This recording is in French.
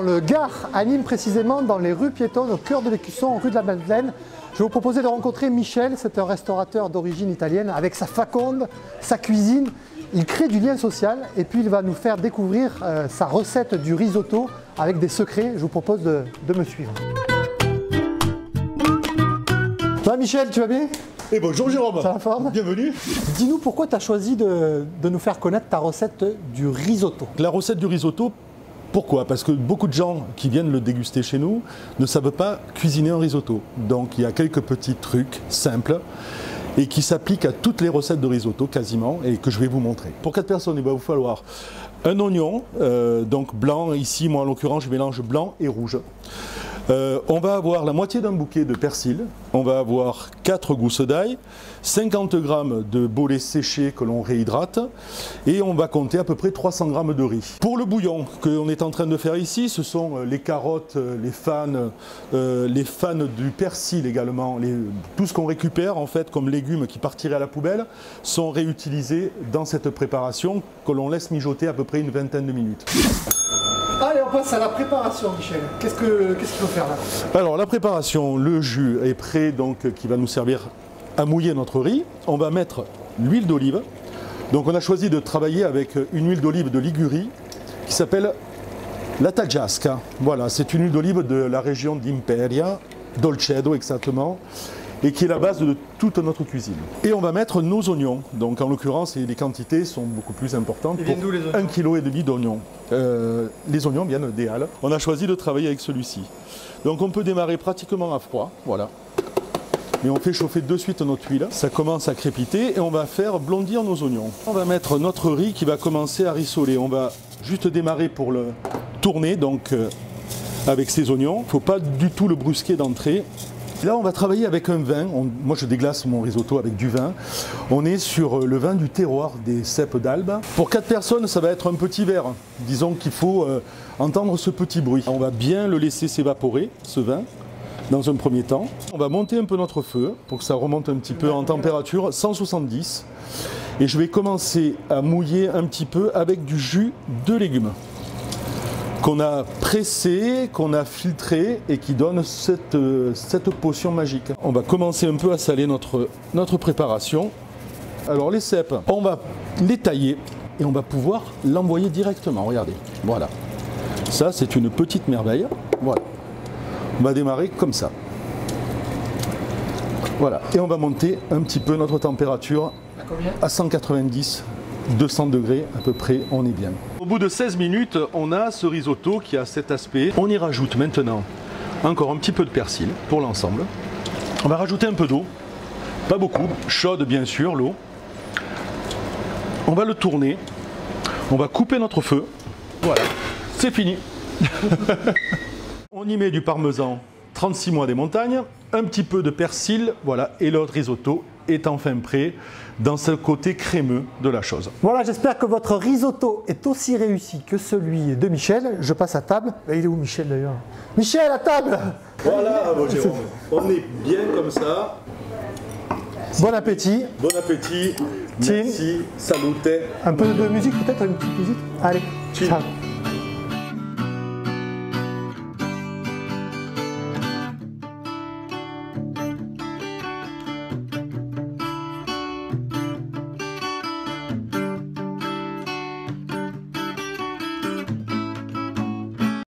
le Gard, à Nîmes précisément, dans les rues piétonnes, au cœur de l'Écusson, rue de la Madeleine. Je vais vous proposer de rencontrer Michel, c'est un restaurateur d'origine italienne, avec sa faconde, sa cuisine. Il crée du lien social et puis il va nous faire découvrir euh, sa recette du risotto avec des secrets. Je vous propose de, de me suivre. Va Michel, tu vas bien? Et bonjour Jérôme Ça va forme? Bienvenue Dis-nous pourquoi tu as choisi de, de nous faire connaître ta recette du risotto. La recette du risotto, pourquoi? Parce que beaucoup de gens qui viennent le déguster chez nous ne savent pas cuisiner un risotto. Donc il y a quelques petits trucs simples et qui s'appliquent à toutes les recettes de risotto quasiment et que je vais vous montrer. Pour 4 personnes, il va vous falloir un oignon, euh, donc blanc, ici moi en l'occurrence je mélange blanc et rouge. Euh, on va avoir la moitié d'un bouquet de persil, on va avoir 4 gousses d'ail, 50 g de bolets séchés que l'on réhydrate et on va compter à peu près 300 g de riz. Pour le bouillon que l'on est en train de faire ici, ce sont euh, les carottes, euh, les fans, les fans du persil également, tout ce qu'on récupère en fait comme légumes qui partiraient à la poubelle sont réutilisés dans cette préparation que l'on laisse mijoter à peu près une vingtaine de minutes. On passe à la préparation, Michel. Qu'est-ce qu'il faut faire là Alors, la préparation, le jus est prêt, donc qui va nous servir à mouiller notre riz. On va mettre l'huile d'olive. Donc, on a choisi de travailler avec une huile d'olive de Ligurie qui s'appelle la Tagiasca. Voilà, c'est une huile d'olive de la région d'Imperia, Dolcedo exactement et qui est la base de toute notre cuisine. Et on va mettre nos oignons. Donc en l'occurrence, les quantités sont beaucoup plus importantes. Pour les oignons 1,5 kg et demi d'oignons. Euh, les oignons viennent des Halles. On a choisi de travailler avec celui-ci. Donc on peut démarrer pratiquement à froid, voilà. Mais on fait chauffer de suite notre huile. Ça commence à crépiter et on va faire blondir nos oignons. On va mettre notre riz qui va commencer à rissoler. On va juste démarrer pour le tourner donc euh, avec ces oignons. Il ne faut pas du tout le brusquer d'entrée. Là, on va travailler avec un vin. moi, je déglace mon risotto avec du vin. On est sur euh, le vin du terroir des cèpes d'Albe. Pour 4 personnes, ça va être un petit verre. Disons qu'il faut euh, entendre ce petit bruit. On va bien le laisser s'évaporer, ce vin dans un premier temps. On va monter un peu notre feu pour que ça remonte un petit peu en température 170. Et je vais commencer à mouiller un petit peu avec du jus de légumes qu'on a pressé, qu'on a filtré et qui donne cette, euh, cette potion magique. On va commencer un peu à saler notre, notre préparation. Alors les cèpes, on va les tailler et on va pouvoir l'envoyer directement. Regardez, voilà. Ça, c'est une petite merveille. Voilà. On va démarrer comme ça. Voilà. Et on va monter un petit peu notre température à 190 200 degrés à peu près, on est bien. Au bout de 16 minutes, on a ce risotto qui a cet aspect. On y rajoute maintenant encore un petit peu de persil pour l'ensemble. On va rajouter un peu d'eau, pas beaucoup, chaude bien sûr l'eau. On va le tourner, on va couper notre feu. Voilà, c'est fini. on y met du parmesan 36 mois des montagnes, un petit peu de persil, voilà, et l'autre risotto est enfin prêt dans ce côté crémeux de la chose. Voilà, j'espère que votre risotto est aussi réussi que celui de Michel. Je passe à table. Il est où Michel d'ailleurs? Michel, à table Voilà, Jérôme. On est bien comme ça. Bon appétit. Bon appétit. Merci. Salute. Un peu de musique peut-être, une petite musique? Allez. Ciao.